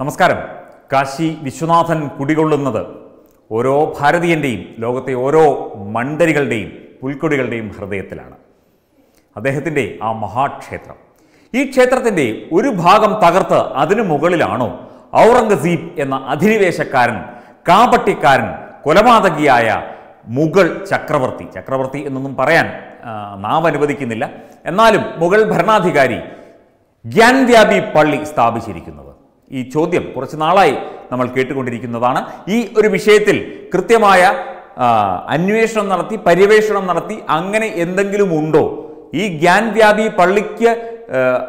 നമസ്കാരം. കാശി വിശ്വനാഥൻ കുടികൊള്ളുന്നത് ഓരോ ഭാരതീയന്റെയും ലോകത്തെ ഓരോ മണ്ടരികളുടെയും പുൽക്കൊടികളുടെയും ഹൃദയത്തിലാണ്. അദ്ദേഹത്തിന്റെ ആ മഹാക്ഷേത്രം. ഈ ക്ഷേത്രത്തിന്റെ ഒരു ഭാഗം തകർത്ത് അതിനു മുകളിലാണോ ഔറംഗസീബ് എന്ന അധിനിവേശക്കാരൻ കാപട്ടിക്കാരൻ കൊലപാതകിയായ മുഗൾ ചക്രവർത്തി. ചക്രവർത്തി എന്നൊന്നും പറയാൻ നാം അനുവദിക്കുന്നില്ല. എന്നാലും മുഗൾ ഭരണാധികാരി ഗ്യാൻവ്യാപി പള്ളി സ്ഥാപിച്ചിരിക്കുന്നത് ഈ ചോദ്യം കുറച്ച് നാളായി നമ്മൾ കേട്ടുകൊണ്ടിരിക്കുന്നതാണ്. ഈ ഒരു വിഷയത്തിൽ കൃത്യമായ അന്വേഷണം നടത്തി പര്യവേഷണം നടത്തി അങ്ങനെ എന്തെങ്കിലും ഉണ്ടോ? ഈ ജ്ഞാൻവ്യാപി പള്ളിക്ക്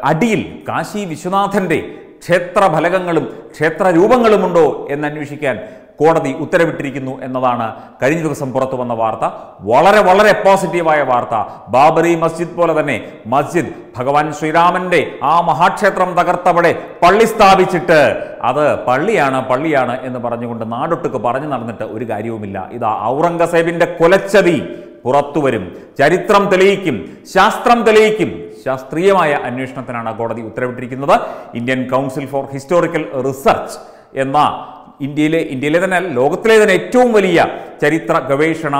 അടിയിൽ കാശി വിശ്വനാഥന്റെ ക്ഷേത്ര ഫലകങ്ങളും ക്ഷേത്ര രൂപങ്ങളുമുണ്ടോ എന്ന് അന്വേഷിക്കാൻ കോടതി ഉത്തരവിട്ടിരിക്കുന്നു എന്നതാണ് കഴിഞ്ഞ ദിവസം പുറത്തു വന്ന വാർത്ത. വളരെ വളരെ പോസിറ്റീവായ വാർത്ത. ബാബറി മസ്ജിദ് പോലെ തന്നെ മസ്ജിദ് ഭഗവാൻ ശ്രീരാമന്റെ ആ മഹാക്ഷേത്രം തകർത്തവിടെ പള്ളി സ്ഥാപിച്ചിട്ട്. അത് പള്ളിയാണ് പള്ളിയാണ് എന്ന് പറഞ്ഞുകൊണ്ട് നാടൊട്ടുക്ക് പറഞ്ഞു നടന്നിട്ട് ഒരു കാര്യവുമില്ല. ഇതാ ഔറംഗസേബിന്റെ കൊലച്ചതി പുറത്തു വരും. ചരിത്രം തെളിയിക്കും ശാസ്ത്രം തെളിയിക്കും. ശാസ്ത്രീയമായ അന്വേഷണത്തിനാണ് കോടതി ഉത്തരവിട്ടിരിക്കുന്നത്. Indian council for historical research എന്ന ഇന്ത്യയിലെ ഇന്ത്യയിലെ തന്നെ ലോകത്തിലെ തന്നെ ഏറ്റവും വലിയ ചരിത്ര ഗവേഷണ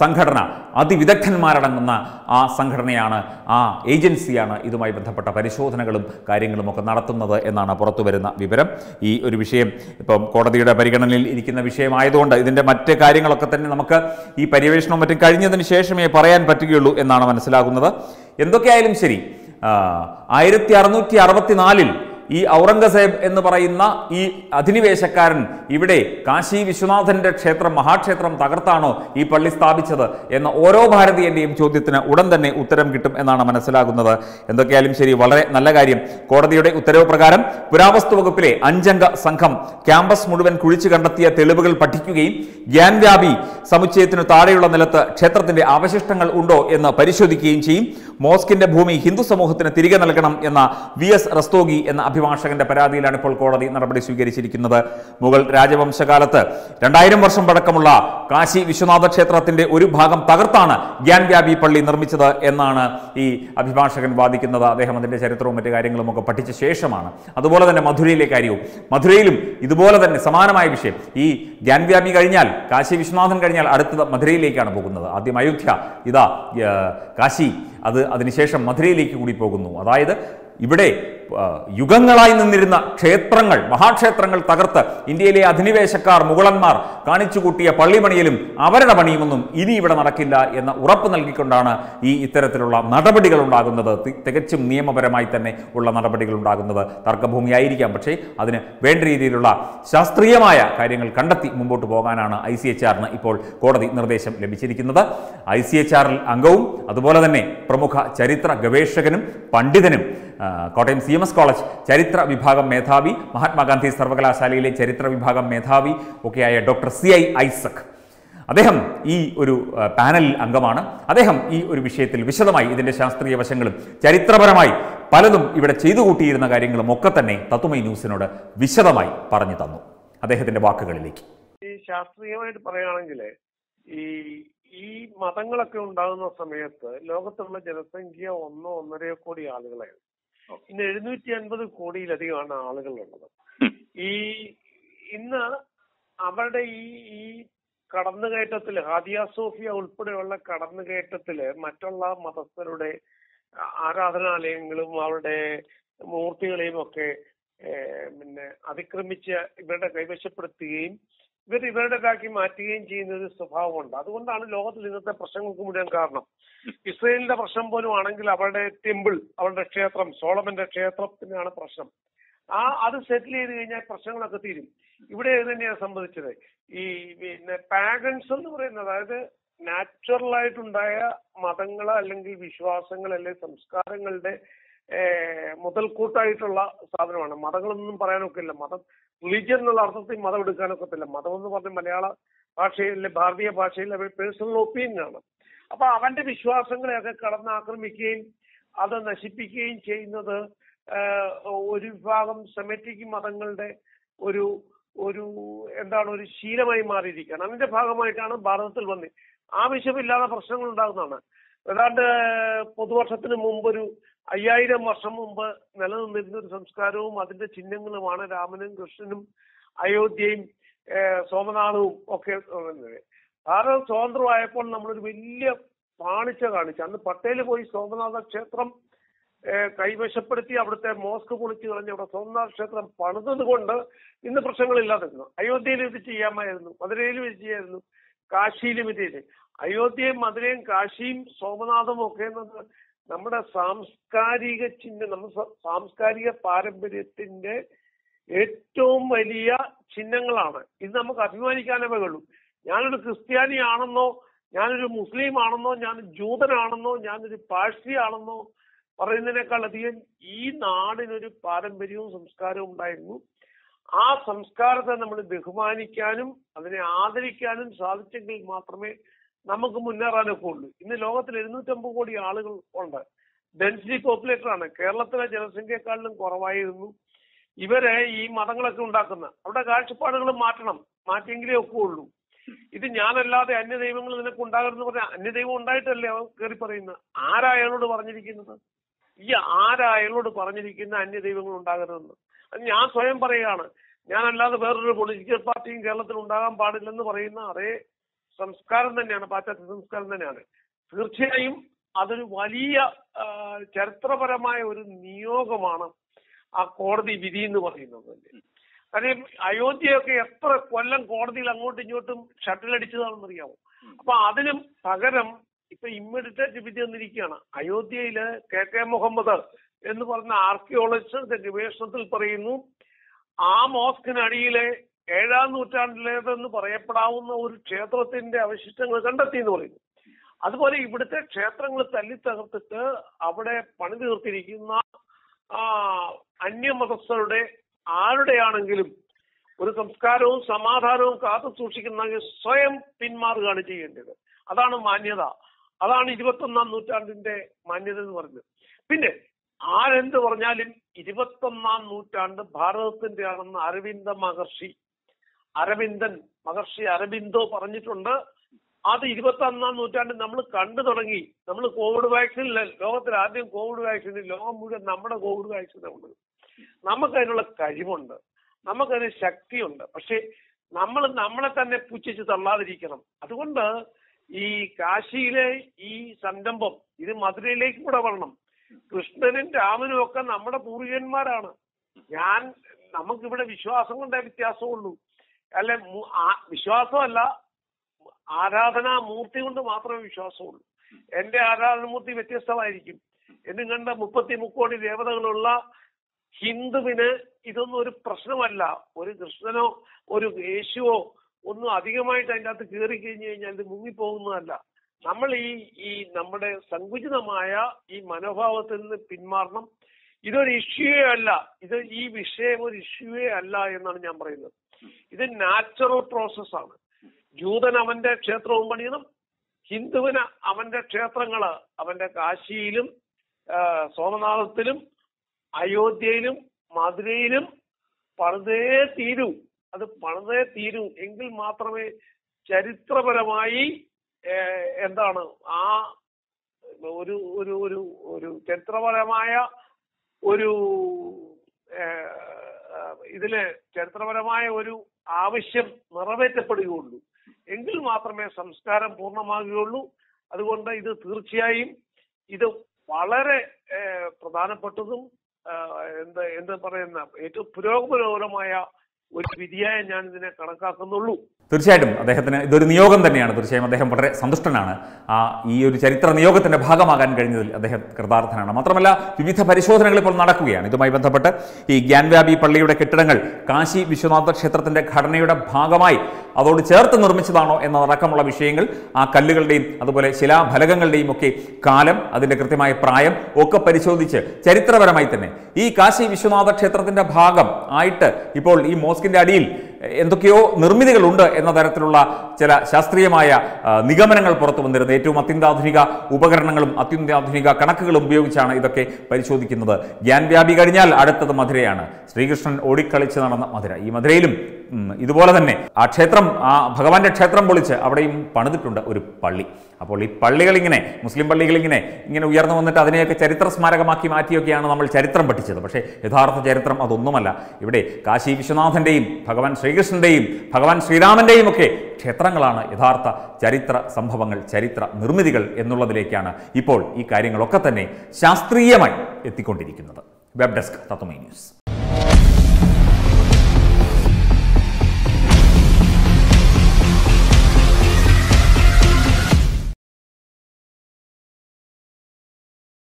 സംഘടന അതിവിദഗ്ധന്മാരടങ്ങുന്ന ആ സംഘടനയാണ് ആ ഏജൻസിയാണ് ഇതുമായി ബന്ധപ്പെട്ട പരിശോധനകളും കാര്യങ്ങളും ഒക്കെ നടത്തുന്നത് എന്നാണ് പുറത്തു വരുന്ന വിവരം. ഈ ഒരു വിഷയം ഇപ്പം കോടതിയുടെ പരിഗണനയിൽ ഇരിക്കുന്ന വിഷയമായതുകൊണ്ട് ഇതിന്റെ മറ്റ് കാര്യങ്ങളൊക്കെ തന്നെ നമുക്ക് ഈ പര്യവേഷണവും മറ്റും കഴിഞ്ഞതിന് ശേഷമേ പറയാൻ പറ്റുകയുള്ളൂ എന്നാണ് മനസ്സിലാകുന്നത്. എന്തൊക്കെയായാലും ശരി ആയിരത്തി അറുന്നൂറ്റി അറുപത്തിനാലിൽ ഈ ഔറംഗസേബ് എന്ന് പറയുന്ന ഈ അധിനിവേശക്കാരൻ ഇവിടെ കാശി വിശ്വനാഥന്റെ ക്ഷേത്രം മഹാക്ഷേത്രം തകർത്താണോ ഈ പള്ളി സ്ഥാപിച്ചത് എന്ന ഓരോ ഭാരതീയന്റെയും ചോദ്യത്തിന് ഉടൻ തന്നെ ഉത്തരം കിട്ടും എന്നാണ് മനസ്സിലാകുന്നത്. എന്തൊക്കെയായാലും ശരി വളരെ നല്ല കാര്യം. കോടതിയുടെ ഉത്തരവ് പ്രകാരം പുരാവസ്തു വകുപ്പിലെ അഞ്ചംഗ സംഘം ക്യാമ്പസ് മുഴുവൻ കുഴിച്ചു കണ്ടെത്തിയ തെളിവുകൾ പഠിക്കുകയും ജ്ഞാൻവ്യാപി സമുച്ചയത്തിനു താഴെയുള്ള നിലത്ത് ക്ഷേത്രത്തിന്റെ അവശിഷ്ടങ്ങൾ ഉണ്ടോ എന്ന് പരിശോധിക്കുകയും ചെയ്യും. മോസ്കിന്റെ ഭൂമി ഹിന്ദു സമൂഹത്തിന് തിരികെ നൽകണം എന്ന വി എസ് റസ്തോഗി എന്ന അഭിഭാഷകന്റെ പരാതിയിലാണ് ഇപ്പോൾ കോടതി നടപടി സ്വീകരിച്ചിരിക്കുന്നത്. മുഗൾ രാജവംശകാലത്ത് രണ്ടായിരം വർഷം പഴക്കമുള്ള കാശി വിശ്വനാഥ ക്ഷേത്രത്തിന്റെ ഒരു ഭാഗം തകർത്താണ് ഗ്യാൻവ്യാപി പള്ളി നിർമ്മിച്ചത് എന്നാണ് ഈ അഭിഭാഷകൻ വാദിക്കുന്നത്. അദ്ദേഹം അതിന്റെ ചരിത്രവും മറ്റു കാര്യങ്ങളും ഒക്കെ പഠിച്ച ശേഷമാണ്. അതുപോലെ തന്നെ മധുരയിലെ കാര്യവും. മധുരയിലും ഇതുപോലെ തന്നെ സമാനമായ വിഷയം. ഈ ഗ്യാൻവ്യാപി കഴിഞ്ഞാൽ കാശി വിശ്വനാഥൻ കഴിഞ്ഞാൽ അടുത്തത് മധുരയിലേക്കാണ് പോകുന്നത്. ആദ്യം അയോധ്യ ഇതാ കാശി അത് അതിനുശേഷം മധുരയിലേക്ക് കൂടി പോകുന്നു. അതായത് ഇവിടെ യുഗങ്ങളായി നിന്നിരുന്ന ക്ഷേത്രങ്ങൾ മഹാക്ഷേത്രങ്ങൾ തകർത്ത് ഇന്ത്യയിലെ അധിനിവേശക്കാർ മുഗളന്മാർ കാണിച്ചുകൂട്ടിയ പള്ളിപണിയിലും അവരുടെ പണിയുമൊന്നും ഇനി ഇവിടെ നടക്കില്ല എന്ന ഉറപ്പ് നൽകിക്കൊണ്ടാണ് ഈ ഇത്തരത്തിലുള്ള നടപടികൾ ഉണ്ടാകുന്നത്. തികച്ചും നിയമപരമായി തന്നെ ഉള്ള നടപടികൾ ഉണ്ടാകുന്നത് തർക്കഭൂമിയായിരിക്കാം. പക്ഷേ അതിന് വേണ്ട രീതിയിലുള്ള ശാസ്ത്രീയമായ കാര്യങ്ങൾ കണ്ടെത്തി മുമ്പോട്ട് പോകാനാണ് ഐ സി എച്ച് ആറിന് ഇപ്പോൾ കോടതി നിർദ്ദേശം ലഭിച്ചിരിക്കുന്നത്. ഐ സി എച്ച് ആറിൽ അംഗവും അതുപോലെ തന്നെ പ്രമുഖ ചരിത്ര ഗവേഷകനും പണ്ഡിതനും Kottayam C M S college ചരിത്ര വിഭാഗം മേധാവി മഹാത്മാഗാന്ധി സർവകലാശാലയിലെ ചരിത്ര വിഭാഗം മേധാവി ഒക്കെയായ ഡോക്ടർ സി ഐ ഐസക്. അദ്ദേഹം ഈ ഒരു പാനലിൽ അംഗമാണ്. അദ്ദേഹം ഈ ഒരു വിഷയത്തിൽ വിശദമായി ഇതിന്റെ ശാസ്ത്രീയ വശങ്ങളും ചരിത്രപരമായി പലതും ഇവിടെ ചെയ്തു കൂട്ടിയിരുന്ന കാര്യങ്ങളും ഒക്കെ തന്നെ തത്വമൈ ന്യൂസിനോട് വിശദമായി പറഞ്ഞു തന്നു. അദ്ദേഹത്തിന്റെ വാക്കുകളിലേക്ക്. ഈ ശാസ്ത്രീയമായിട്ട് പറയുകയാണെങ്കിൽ ഈ ഈ മതങ്ങളൊക്കെ ഉണ്ടാകുന്ന സമയത്ത് ലോകത്തുള്ള ജനസംഖ്യ ഒന്നോ ഒന്നരയോ കോടി ആളുകളായിരുന്നു. ഇന്ന് എഴുന്നൂറ്റി അൻപത് കോടിയിലധികമാണ് ആളുകളുള്ളത്. ഈ ഇന്ന് അവരുടെ ഈ ഈ കടന്നുകയറ്റത്തിൽ ഹാദിയ സോഫിയ ഉൾപ്പെടെയുള്ള കടന്നുകയറ്റത്തിൽ മറ്റുള്ള മതസ്ഥരുടെ ആരാധനാലയങ്ങളും അവരുടെ മൂർത്തികളെയും ഒക്കെ പിന്നെ അതിക്രമിച്ച് ഇവരുടെ കൈവശപ്പെടുത്തുകയും ഇവർ ഇവരുടേതാക്കി മാറ്റുകയും ചെയ്യുന്ന ഒരു സ്വഭാവമുണ്ട്. അതുകൊണ്ടാണ് ലോകത്തിൽ ഇന്നത്തെ പ്രശ്നങ്ങൾക്ക് മുഴുവൻ കാരണം. ഇസ്രയേലിന്റെ പ്രശ്നം പോലും ആണെങ്കിൽ അവരുടെ ടെമ്പിൾ അവരുടെ ക്ഷേത്രം സോളമന്റെ ക്ഷേത്രത്തിനാണ് പ്രശ്നം. ആ അത് സെറ്റിൽ ചെയ്ത് കഴിഞ്ഞാൽ പ്രശ്നങ്ങളൊക്കെ തീരും. ഇവിടെ ഇത് തന്നെയാണ് സംഭവിച്ചത്. ഈ പിന്നെ പാഗൻസ് എന്ന് പറയുന്നത് അതായത് നാച്ചുറൽ ആയിട്ടുണ്ടായ മതങ്ങൾ അല്ലെങ്കിൽ വിശ്വാസങ്ങൾ അല്ലെങ്കിൽ സംസ്കാരങ്ങളുടെ മുതൽക്കൂട്ടായിട്ടുള്ള സാധനമാണ്. മതങ്ങളൊന്നും പറയാനൊക്കില്ല മതം റിലീജിയൻ എന്നുള്ള അർത്ഥത്തിൽ മതം എടുക്കാനൊക്കത്തില്ല മതം എന്ന് പറഞ്ഞ മലയാള ഭാഷയിലെ ഭാരതീയ ഭാഷയിൽ അവർ പേഴ്സണൽ ഒപ്പീനിയൻ ആണ്. അപ്പൊ അവന്റെ വിശ്വാസങ്ങളെയൊക്കെ കടന്നാക്രമിക്കുകയും അത് നശിപ്പിക്കുകയും ചെയ്യുന്നത് ഒരു വിഭാഗം സെമറ്റിക് മതങ്ങളുടെ ഒരു ഒരു എന്താണ് ഒരു ശീലമായി മാറിയിരിക്കുകയാണ്. അതിന്റെ ഭാഗമായിട്ടാണ് ഭാരതത്തിൽ വന്നത് ആവശ്യമില്ലാതെ പ്രശ്നങ്ങൾ ഉണ്ടാകുന്നതാണ്. ഏതാണ്ട് പൊതുവർഷത്തിന് മുമ്പൊരു അയ്യായിരം വർഷം മുമ്പ് നിലനിന്നിരുന്ന ഒരു സംസ്കാരവും അതിന്റെ ചിഹ്നങ്ങളുമാണ് രാമനും കൃഷ്ണനും അയോധ്യയും സോമനാഥവും ഒക്കെ. ഭാരതം സ്വതന്ത്രമായപ്പോൾ നമ്മളൊരു വലിയ പാണിച്ച കാണിച്ചു. അന്ന് പട്ടേൽ പോയി സോമനാഥ ക്ഷേത്രം കൈവശപ്പെടുത്തി അവിടുത്തെ മോസ്ക് പൊളിച്ചു കളഞ്ഞ് അവിടെ സോമനാഥ ക്ഷേത്രം പണിതത് കൊണ്ട് ഇന്ന് പ്രശ്നങ്ങളില്ലാതിരുന്നു അയോധ്യയിലും ഇത് ചെയ്യാമായിരുന്നു മധുരയിലും ഇത് ചെയ്യായിരുന്നു കാശിയിലും ഇത് ചെയ്തു. അയോധ്യയും മധുരയും കാശിയും സോമനാഥും ഒക്കെ എന്നത് നമ്മുടെ സാംസ്കാരിക ചിഹ്നം നമ്മുടെ സാംസ്കാരിക പാരമ്പര്യത്തിന്റെ ഏറ്റവും വലിയ ചിഹ്നങ്ങളാണ്. ഇത് നമുക്ക് അഭിമാനിക്കാനേ ഉള്ളൂ ഞാനൊരു ക്രിസ്ത്യാനി ആണെന്നോ ഞാനൊരു മുസ്ലിം ആണെന്നോ ഞാൻ ജൂതനാണെന്നോ ഞാനൊരു പാഴ്സി ആണെന്നോ പറയുന്നതിനേക്കാൾ അധികം ഈ നാടിനൊരു പാരമ്പര്യവും സംസ്കാരവും ഉണ്ടായിരുന്നു. ആ സംസ്കാരത്തെ നമ്മൾ ബഹുമാനിക്കാനും അതിനെ ആദരിക്കാനും സാധിച്ചെങ്കിൽ മാത്രമേ നമുക്ക് മുന്നേറാനൊക്കെ ഉള്ളൂ. ഇന്ന് ലോകത്തിൽ എഴുന്നൂറ്റമ്പത് കോടി ആളുകൾ ഉണ്ട്. ഡെൻസിറ്റി പോപ്പുലേറ്റർ ആണ്. കേരളത്തിലെ ജനസംഖ്യയെക്കാളിലും കുറവായിരുന്നു ഇവരെ ഈ മതങ്ങളൊക്കെ ഉണ്ടാക്കുന്ന. അവിടെ കാഴ്ചപ്പാടുകൾ മാറ്റണം. മാറ്റിയെങ്കിലേ ഒക്കെ ഉള്ളൂ ഇത് ഞാനല്ലാതെ അന്യ ദൈവങ്ങൾ നിനക്ക് ഉണ്ടാകരുതെന്ന് പറഞ്ഞാൽ അന്യ ദൈവം ഉണ്ടായിട്ടല്ലേ അവൻ കയറി പറയുന്നത്? ആരാ അയാളോട് പറഞ്ഞിരിക്കുന്നത്? ഈ ആരാ അയാളോട് പറഞ്ഞിരിക്കുന്ന അന്യ ദൈവങ്ങൾ ഉണ്ടാകരുതെന്ന്? അത് ഞാൻ സ്വയം പറയുകയാണ്. ഞാനല്ലാതെ വേറൊരു പൊളിറ്റിക്കൽ പാർട്ടിയും കേരളത്തിൽ ഉണ്ടാകാൻ പാടില്ലെന്ന് പറയുന്ന അതേ സംസ്കാരം തന്നെയാണ് പാശ്ചാത്യ സംസ്കാരം തന്നെയാണ്. തീർച്ചയായും അതൊരു വലിയ ചരിത്രപരമായ ഒരു നിയോഗമാണ് ആ കോടതി വിധി എന്ന് പറയുന്നത്. കാര്യം അയോധ്യയൊക്കെ എത്ര കൊല്ലം കോടതിയിൽ അങ്ങോട്ടും ഇങ്ങോട്ടും ഷട്ടിലടിച്ചതാണെന്ന് അറിയാമോ അപ്പൊ അതിനും പകരം ഇപ്പൊ ഇമ്മീഡിയറ്റ് വിധി വന്നിരിക്കുകയാണ്. അയോധ്യയിൽ കെ കെ മുഹമ്മദ് എന്ന് പറഞ്ഞ ആർക്കിയോളജിസ്റ്റ് ഗവേഷണത്തിൽ പറയുന്നു ആ മോസ്കിനടിയിലെ ഏഴാം നൂറ്റാണ്ടിലേതെന്ന് പറയപ്പെടാവുന്ന ഒരു ക്ഷേത്രത്തിന്റെ അവശിഷ്ടങ്ങൾ കണ്ടെത്തി എന്ന് പറയുന്നു. അതുപോലെ ഇവിടുത്തെ ക്ഷേത്രങ്ങൾ തല്ലി തകർത്തിട്ട് അവിടെ പണി തീർത്തിരിക്കുന്ന അന്യമതസ്ഥരുടെ ആരുടെയാണെങ്കിലും ഒരു സംസ്കാരവും സമാധാനവും കാത്തു സൂക്ഷിക്കുന്നെങ്കിൽ സ്വയം പിന്മാറുകയാണ് ചെയ്യേണ്ടത്. അതാണ് മാന്യത. അതാണ് ഇരുപത്തൊന്നാം നൂറ്റാണ്ടിന്റെ മാന്യത എന്ന് പറഞ്ഞത് പിന്നെ ആരെന്ത് പറഞ്ഞാലും ഇരുപത്തൊന്നാം നൂറ്റാണ്ട് ഭാരതത്തിന്റെ ആണെന്ന് അരവിന്ദ മഹർഷി അരവിന്ദൻ മഹർഷി അരബിന്ദോ പറഞ്ഞിട്ടുണ്ട്. അത് ഇരുപത്തി ഒന്നാം നൂറ്റാണ്ടിൽ നമ്മൾ കണ്ടു തുടങ്ങി. നമ്മൾ കോവിഡ് വാക്സിൻ ലോകത്തിൽ ആദ്യം കോവിഡ് വാക്സിൻ ലോകം മുഴുവൻ നമ്മുടെ കോവിഡ് വാക്സിൻ ഉണ്ട്. നമുക്ക് അതിനുള്ള കഴിവുണ്ട്. നമുക്കതിന് ശക്തിയുണ്ട്. പക്ഷെ നമ്മൾ നമ്മളെ തന്നെ പുച്ഛിച്ച് തള്ളാതിരിക്കണം. അതുകൊണ്ട് ഈ കാശിയിലെ ഈ സംരംഭം ഇത് മധുരയിലേക്ക് കൂടെ വരണം. കൃഷ്ണനും രാമനും ഒക്കെ നമ്മുടെ പൂർവികന്മാരാണ്. ഞാൻ നമുക്കിവിടെ വിശ്വാസം കൊണ്ടേ വ്യത്യാസമുള്ളൂ. അല്ലെ വിശ്വാസമല്ല. ആരാധനാ മൂർത്തി കൊണ്ട് മാത്രമേ വിശ്വാസമുള്ളൂ. എന്റെ ആരാധനമൂർത്തി വ്യത്യസ്തമായിരിക്കും. എന്നും കണ്ട മുപ്പത്തി മുക്കോടി ദേവതകളുള്ള ഹിന്ദുവിന് ഇതൊന്നും ഒരു പ്രശ്നമല്ല. ഒരു കൃഷ്ണനോ ഒരു യേശുവോ ഒന്നും അധികമായിട്ട് അതിന്റെ അകത്ത് കയറി കഴിഞ്ഞു കഴിഞ്ഞാൽ ഇത് മുങ്ങിപ്പോകുന്നതല്ല. നമ്മൾ ഈ ഈ നമ്മുടെ സങ്കുചിതമായ ഈ മനോഭാവത്തിൽ നിന്ന് പിന്മാറണം. ഇതൊരു ഇഷ്യൂവേ അല്ല. ഇത് ഈ വിഷയം ഒരു ഇഷ്യൂവേ അല്ല എന്നാണ് ഞാൻ പറയുന്നത്. ഇത് നാച്ചുറൽ പ്രോസസ്സാണ് ജൂതൻ അവന്റെ ക്ഷേത്രവും പണിയണം. ഹിന്ദുവിന് അവന്റെ ക്ഷേത്രങ്ങൾ അവന്റെ കാശിയിലും സോമനാഥത്തിലും അയോധ്യയിലും മധുരയിലും പണിതേ തീരൂ. അത് പണിതേ തീരൂ. എങ്കിൽ മാത്രമേ ചരിത്രപരമായി എന്താണ് ആ ഒരു ഒരു ഒരു ഒരു ചരിത്രപരമായ ഒരു ഇതിൽ ചരിത്രപരമായ ഒരു ആവശ്യം നിറവേറ്റപ്പെടുകയുള്ളൂ. എങ്കിൽ മാത്രമേ സംസ്കാരം പൂർണമാകുകയുള്ളൂ. അതുകൊണ്ട് ഇത് തീർച്ചയായും ഇത് വളരെ പ്രധാനപ്പെട്ടതും എന്ത് എന്ത് പറയുന്ന ഏറ്റവും പുരോഗമനപരമായ ഒരു വിധിയായ ഞാൻ ഇതിനെ കണക്കാക്കുന്നുള്ളൂ. തീർച്ചയായിട്ടും അദ്ദേഹത്തിന് ഇതൊരു നിയോഗം തന്നെയാണ്. തീർച്ചയായും അദ്ദേഹം വളരെ സന്തുഷ്ടനാണ്. ആ ഈ ഒരു ചരിത്ര നിയോഗത്തിന്റെ ഭാഗമാകാൻ കഴിഞ്ഞതിൽ അദ്ദേഹം കൃതാർത്ഥനാണ്. മാത്രമല്ല വിവിധ പരിശോധനകൾ ഇപ്പോൾ നടക്കുകയാണ്. ഇതുമായി ബന്ധപ്പെട്ട് ഈ ഗ്യാൻവ്യാപി പള്ളിയുടെ കെട്ടിടങ്ങൾ കാശി വിശ്വനാഥ ക്ഷേത്രത്തിന്റെ ഘടനയുടെ ഭാഗമായി അതോട് ചേർത്ത് നിർമ്മിച്ചതാണോ എന്നതടക്കമുള്ള വിഷയങ്ങൾ ആ കല്ലുകളുടെയും അതുപോലെ ശിലാഫലകങ്ങളുടെയും ഒക്കെ കാലം അതിന്റെ കൃത്യമായ പ്രായം ഒക്കെ പരിശോധിച്ച് ചരിത്രപരമായി തന്നെ ഈ കാശി വിശ്വനാഥ ക്ഷേത്രത്തിന്റെ ഭാഗം ആയിട്ട് ഇപ്പോൾ ഈ മോസ്കിന്റെ അടിയിൽ എന്തൊക്കെയോ നിർമ്മിതികളുണ്ട് എന്ന തരത്തിലുള്ള ചില ശാസ്ത്രീയമായ നിഗമനങ്ങൾ പുറത്തു വന്നിരുന്നത് ഏറ്റവും അത്യന്താധുനിക ഉപകരണങ്ങളും അത്യന്താധുനിക കണക്കുകളും ഉപയോഗിച്ചാണ് ഇതൊക്കെ പരിശോധിക്കുന്നത്. ഗ്യാൻ വ്യാപി കഴിഞ്ഞാൽ അടുത്തത് മധുരയാണ്. ശ്രീകൃഷ്ണൻ ഓടിക്കളിച്ച് നടന്ന മധുര. ഈ മധുരയിലും ഇതുപോലെ തന്നെ ആ ക്ഷേത്രം ആ ഭഗവാന്റെ ക്ഷേത്രം പൊളിച്ച് അവിടെയും പണിതിട്ടുണ്ട് ഒരു പള്ളി. അപ്പോൾ ഈ പള്ളികൾ ഇങ്ങനെ മുസ്ലിം പള്ളികൾ ഇങ്ങനെ ഇങ്ങനെ ഉയർന്നു വന്നിട്ട് അതിനെയൊക്കെ ചരിത്ര സ്മാരകമാക്കി മാറ്റിയൊക്കെയാണ് നമ്മൾ ചരിത്രം പഠിച്ചത്. പക്ഷേ യഥാർത്ഥ ചരിത്രം അതൊന്നുമല്ല. ഇവിടെ കാശി വിശ്വനാഥന്റെയും ഭഗവാൻ ശ്രീകൃഷ്ണന്റെയും ഭഗവാൻ ശ്രീരാമന്റെയും ഒക്കെ ക്ഷേത്രങ്ങളാണ് യഥാർത്ഥ ചരിത്ര സംഭവങ്ങൾ ചരിത്ര നിർമ്മിതികൾ എന്നുള്ളതിലേക്കാണ് ഇപ്പോൾ ഈ കാര്യങ്ങളൊക്കെ തന്നെ ശാസ്ത്രീയമായി എത്തിക്കൊണ്ടിരിക്കുന്നത്. Web desk Tatwamayi news.